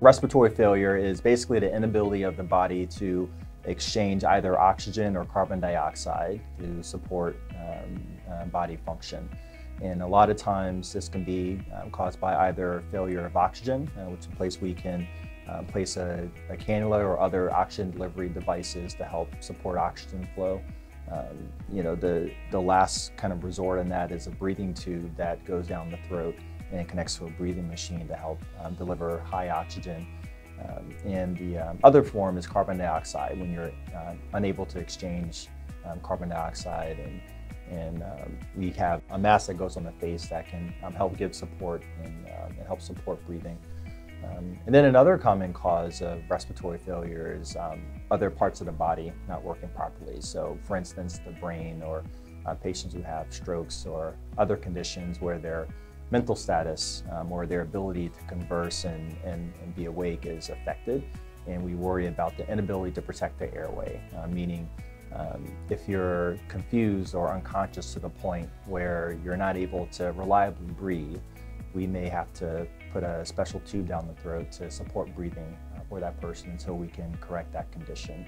Respiratory failure is basically the inability of the body to exchange either oxygen or carbon dioxide to support um, uh, body function. And a lot of times this can be um, caused by either failure of oxygen, uh, which is a place we can uh, place a, a, cannula or other oxygen delivery devices to help support oxygen flow. Um, you know, the, the last kind of resort in that is a breathing tube that goes down the throat and it connects to a breathing machine to help um, deliver high oxygen. Um, and the um, other form is carbon dioxide when you're uh, unable to exchange um, carbon dioxide and and um, we have a mask that goes on the face that can help give support and, and help support breathing. Um, and then another common cause of respiratory failure is um, other parts of the body not working properly. So for instance, the brain or uh, patients who have strokes or other conditions where their mental status um, or their ability to converse and, and, and, be awake is affected. And we worry about the inability to protect the airway, uh, meaning um, if you're confused or unconscious to the point where you're not able to reliably breathe, we may have to put a special tube down the throat to support breathing uh, for that person until we can correct that condition.